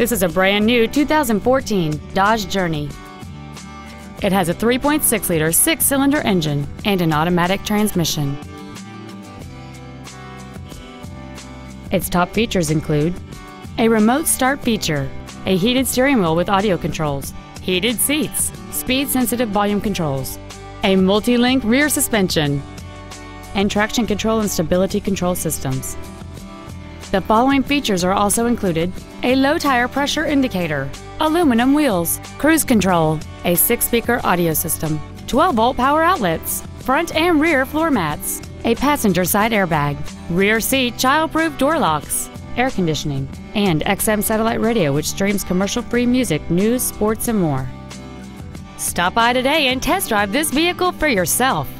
This is a brand new 2014 Dodge Journey. It has a 3.6 liter six cylinder engine and an automatic transmission. Its top features include a remote start feature, a heated steering wheel with audio controls, heated seats, speed sensitive volume controls, a multi link rear suspension, and traction control and stability control systems. The following features are also included a low tire pressure indicator, aluminum wheels, cruise control, a six speaker audio system, 12 volt power outlets, front and rear floor mats, a passenger side airbag, rear seat child proof door locks, air conditioning, and XM satellite radio, which streams commercial free music, news, sports, and more. Stop by today and test drive this vehicle for yourself.